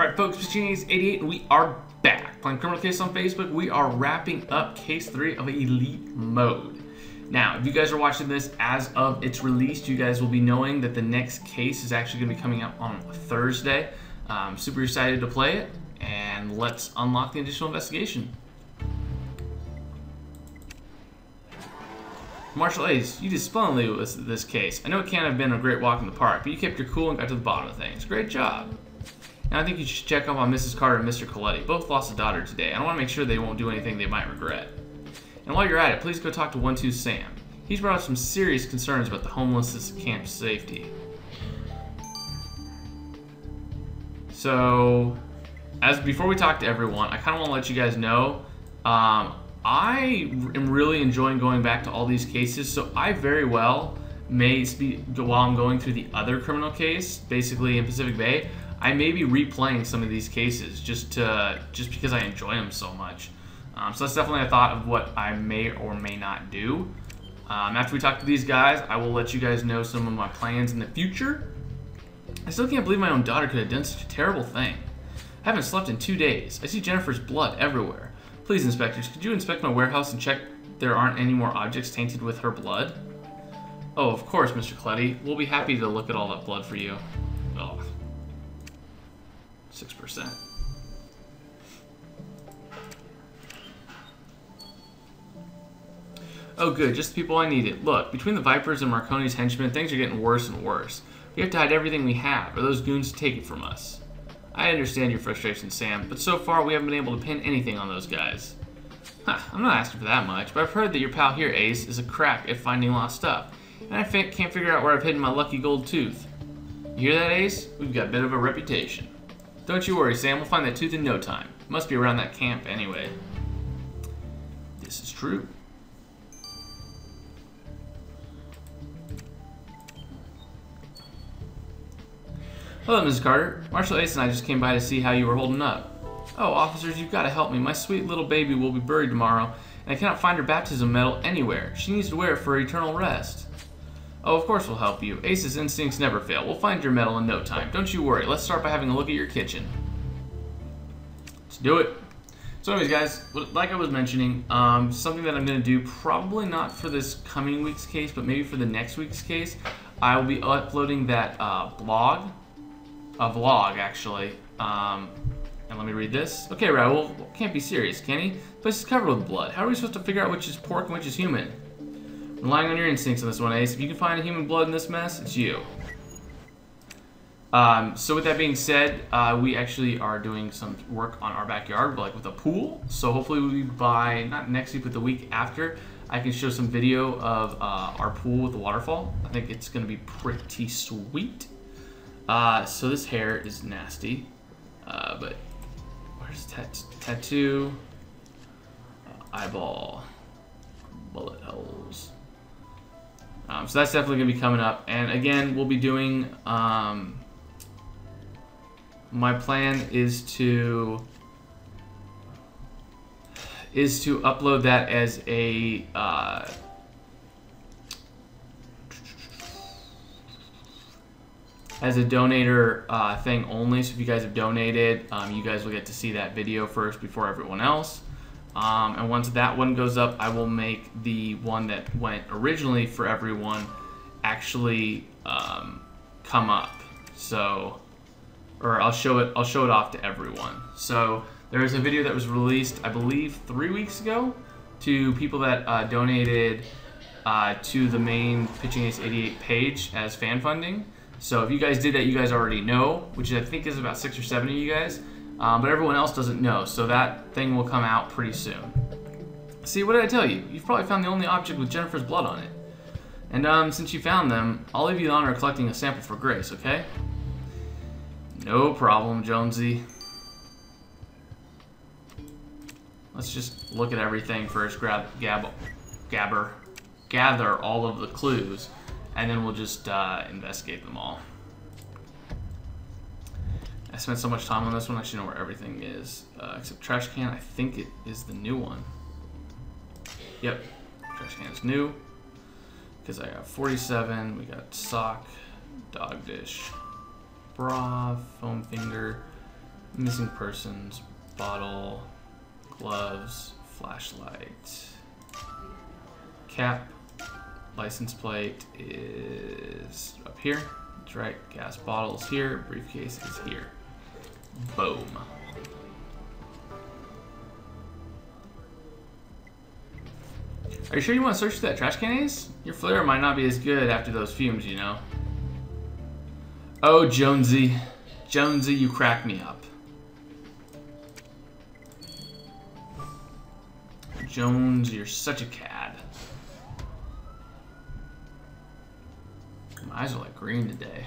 Alright folks, Genius 88 and we are back. Playing Criminal Case on Facebook, we are wrapping up Case 3 of Elite Mode. Now, if you guys are watching this as of its release, you guys will be knowing that the next case is actually going to be coming out on Thursday. I'm super excited to play it, and let's unlock the additional investigation. Marshall Ace, you did splendidly with this case. I know it can't have been a great walk in the park, but you kept your cool and got to the bottom of things. Great job. And I think you should check up on Mrs. Carter and Mr. Coletti. Both lost a daughter today. I want to make sure they won't do anything they might regret. And while you're at it, please go talk to One-Tooth Sam. He's brought up some serious concerns about the homelessness camp safety. So, as before we talk to everyone, I kind of want to let you guys know um, I am really enjoying going back to all these cases, so I very well may speak while I'm going through the other criminal case, basically in Pacific Bay. I may be replaying some of these cases just to just because I enjoy them so much. Um, so that's definitely a thought of what I may or may not do. Um, after we talk to these guys, I will let you guys know some of my plans in the future. I still can't believe my own daughter could have done such a terrible thing. I haven't slept in two days. I see Jennifer's blood everywhere. Please, inspectors, could you inspect my warehouse and check there aren't any more objects tainted with her blood? Oh, of course, Mr. Coletti. We'll be happy to look at all that blood for you. Oh. 6%. Oh good, just the people I needed. Look, between the Vipers and Marconi's henchmen, things are getting worse and worse. We have to hide everything we have, or those goons take it from us. I understand your frustration, Sam, but so far we haven't been able to pin anything on those guys. Huh, I'm not asking for that much, but I've heard that your pal here, Ace, is a crack at finding lost stuff, and I can't figure out where I've hidden my lucky gold tooth. You hear that, Ace? We've got a bit of a reputation. Don't you worry, Sam, we'll find that tooth in no time. Must be around that camp anyway. This is true. Hello, Mrs. Carter. Marshall Ace and I just came by to see how you were holding up. Oh, officers, you've got to help me. My sweet little baby will be buried tomorrow, and I cannot find her baptism medal anywhere. She needs to wear it for eternal rest. Oh, of course we'll help you. Ace's instincts never fail. We'll find your medal in no time. Don't you worry. Let's start by having a look at your kitchen. Let's do it. So anyways, guys, like I was mentioning, um, something that I'm going to do, probably not for this coming week's case, but maybe for the next week's case, I will be uploading that uh, blog a vlog, actually. Um, and let me read this. Okay, Raoul, can't be serious, can he? The place is covered with blood. How are we supposed to figure out which is pork and which is human? Relying on your instincts on this one, Ace. If you can find a human blood in this mess, it's you. Um, so with that being said, uh, we actually are doing some work on our backyard, like with a pool. So hopefully we by, not next week, but the week after, I can show some video of uh, our pool with the waterfall. I think it's going to be pretty sweet. Uh, so this hair is nasty. Uh, but where's tat tattoo? Eyeball. Bullet holes. Um, so that's definitely going to be coming up. And again, we'll be doing... Um, my plan is to is to upload that as a uh, as a donator uh, thing only. So if you guys have donated, um, you guys will get to see that video first before everyone else. Um, and once that one goes up, I will make the one that went originally for everyone actually um, come up. So, or I'll show it. I'll show it off to everyone. So there is a video that was released, I believe, three weeks ago, to people that uh, donated uh, to the main Pitching Ace 88 page as fan funding. So if you guys did that, you guys already know, which I think is about six or seven of you guys. Um, but everyone else doesn't know, so that thing will come out pretty soon. See, what did I tell you? You've probably found the only object with Jennifer's blood on it. And um, since you found them, I'll leave you the honor of collecting a sample for Grace, okay? No problem, Jonesy. Let's just look at everything first, grab, gab, gabber, gather all of the clues and then we'll just uh, investigate them all. I spent so much time on this one, I should know where everything is. Uh, except trash can, I think it is the new one. Yep, trash can is new. Because I got 47, we got sock, dog dish, bra, foam finger, Missing persons, bottle, gloves, flashlight, cap, license plate is up here. That's right. Gas bottles here. Briefcase is here. Boom. Are you sure you want to search that trash can, Ace? Your flair might not be as good after those fumes, you know. Oh, Jonesy. Jonesy, you crack me up. Jones, you're such a cad. My eyes are like green today.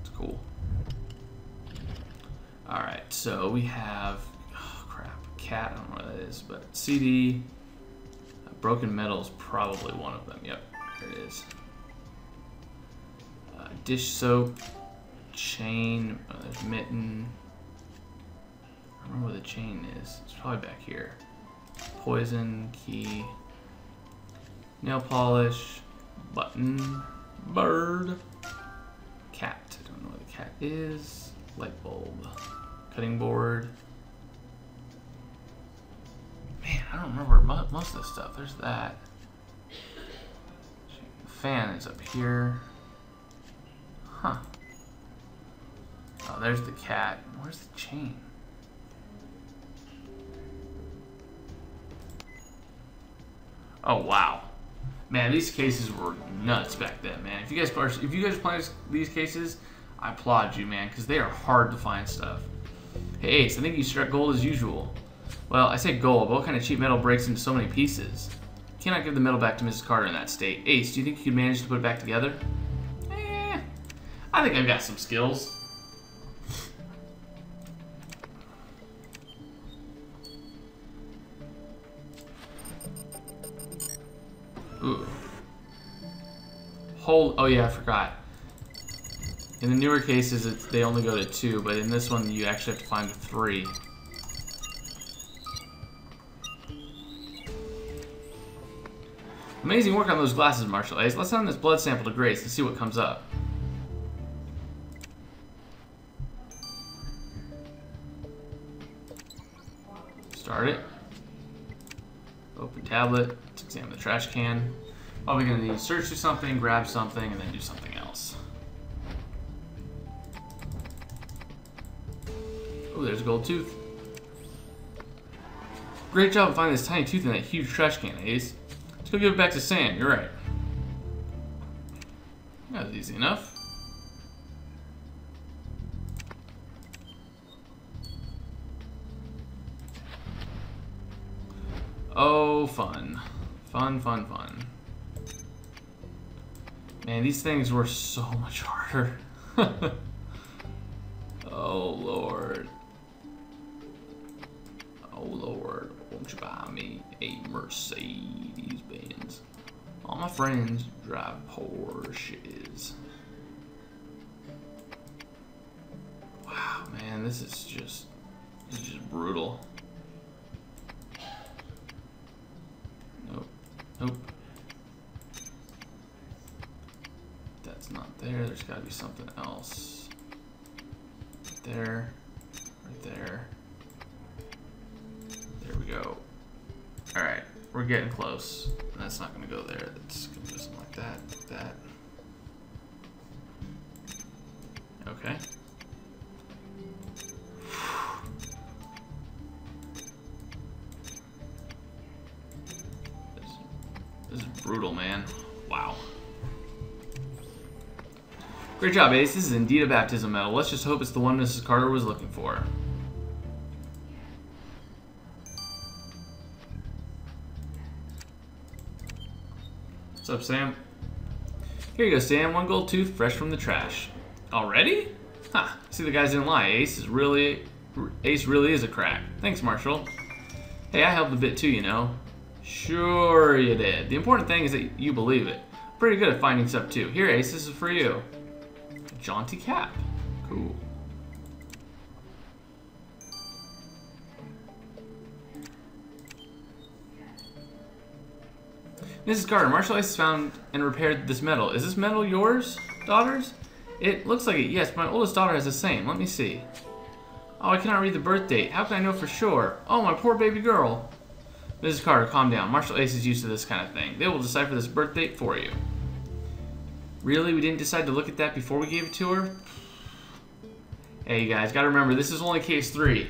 It's cool. Alright, so we have... Oh, crap. Cat, I don't know what that is, but CD... Broken Medal is probably one of them. Yep, there it is. Uh, dish soap, chain, uh, there's mitten. I don't remember where the chain is. It's probably back here. Poison, key, nail polish, button, bird, cat. I don't know where the cat is. Light bulb, cutting board. Man, I don't remember most of this stuff. There's that. Fan is up here. Huh. Oh, there's the cat. Where's the chain? Oh wow, man, these cases were nuts back then, man. If you guys are, if you guys play these cases, I applaud you, man, because they are hard to find stuff. Hey Ace, I think you struck gold as usual. Well, I say gold, but what kind of cheap metal breaks into so many pieces? You cannot give the medal back to Mrs. Carter in that state. Ace, do you think you could manage to put it back together? Eh, I think I've got some skills. Ooh. Hold, oh yeah, I forgot. In the newer cases, they only go to two, but in this one, you actually have to find three. Amazing work on those glasses, Marshall Ace. Let's send this blood sample to Grace and see what comes up. Start it. Open tablet. Let's examine the trash can. Probably gonna need to search through something, grab something, and then do something else. Oh, there's a gold tooth. Great job finding this tiny tooth in that huge trash can, Ace. Let's go give it back to Sam. You're right. That was easy enough. Oh, fun. Fun, fun, fun. Man, these things were so much harder. oh, Lord. Won't you buy me a Mercedes Benz? All my friends drive Porsches. Wow, man, this is just, this is just brutal. Nope, nope. That's not there, there's gotta be something else. Right There, right. There Alright, we're getting close. That's not gonna go there. That's gonna go something like that, like that. Okay. This, this is brutal, man. Wow. Great job, Ace. This is indeed a baptism medal. Let's just hope it's the one Mrs. Carter was looking for. What's up, Sam? Here you go, Sam. One gold tooth, fresh from the trash. Already? Huh. See, the guys didn't lie. Ace is really... Ace really is a crack. Thanks, Marshall. Hey, I helped a bit too, you know. Sure you did. The important thing is that you believe it. Pretty good at finding stuff too. Here, Ace, this is for you. Jaunty cap. Cool. Mrs. Carter, Marshall Ace found and repaired this medal. Is this medal yours, daughters? It looks like it, yes. My oldest daughter has the same. Let me see. Oh, I cannot read the birth date. How can I know for sure? Oh, my poor baby girl. Mrs. Carter, calm down. Marshall Ace is used to this kind of thing. They will decipher this birth date for you. Really? We didn't decide to look at that before we gave it to her? Hey, you guys, gotta remember, this is only case three.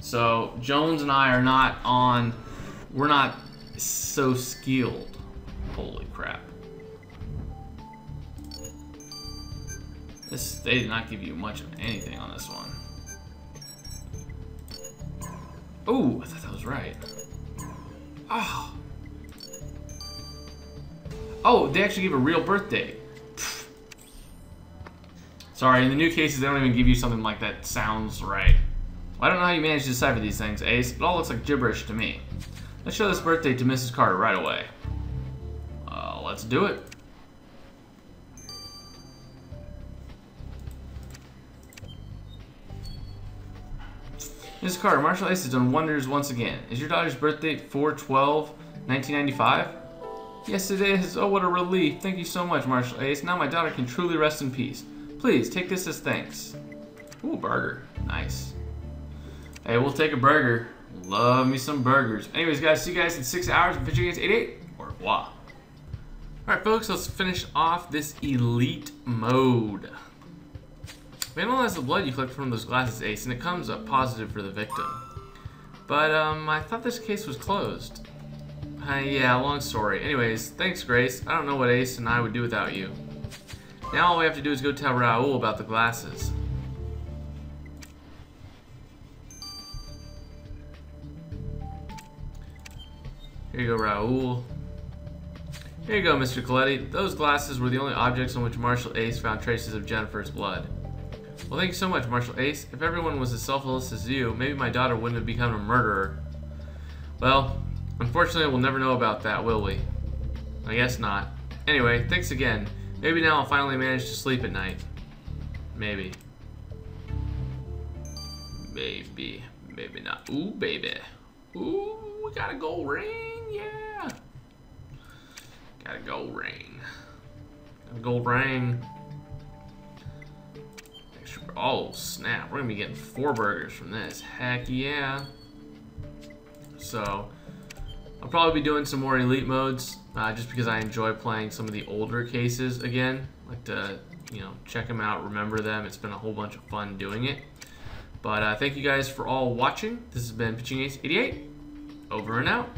So, Jones and I are not on... We're not so skilled. Holy crap. This, they did not give you much of anything on this one. Oh, I thought that was right. Oh. Oh, they actually give a real birthday. Sorry, in the new cases, they don't even give you something like that sounds right. Well, I don't know how you manage to decipher these things, Ace. It all looks like gibberish to me. Let's show this birthday to Mrs. Carter right away. Uh, let's do it. Mrs. Carter, Marshall Ace has done wonders once again. Is your daughter's birthday 412 1995? Yes, it is. Oh, what a relief. Thank you so much, Marshall Ace. Now my daughter can truly rest in peace. Please, take this as thanks. Ooh, burger. Nice. Hey, we'll take a burger. Love me some burgers. Anyways, guys, see you guys in six hours. Pitching Ace 88. Au revoir. Alright, folks, let's finish off this elite mode. We analyze the blood you collect from those glasses, Ace, and it comes up positive for the victim. But, um, I thought this case was closed. Uh, yeah, long story. Anyways, thanks, Grace. I don't know what Ace and I would do without you. Now all we have to do is go tell Raoul about the glasses. Here you go, Raoul. Here you go, Mr. Coletti. Those glasses were the only objects on which Marshall Ace found traces of Jennifer's blood. Well, thank you so much, Marshall Ace. If everyone was as selfless as you, maybe my daughter wouldn't have become a murderer. Well, unfortunately, we'll never know about that, will we? I guess not. Anyway, thanks again. Maybe now I'll finally manage to sleep at night. Maybe. Maybe. Maybe not. Ooh, baby. Ooh, we got a gold ring, yeah. Got a gold ring. Got a gold ring. Oh, snap. We're going to be getting four burgers from this. Heck yeah. So, I'll probably be doing some more elite modes, uh, just because I enjoy playing some of the older cases again. Like to, you know, check them out, remember them. It's been a whole bunch of fun doing it. But uh, thank you guys for all watching. This has been Pitching Ace 88. Over and out.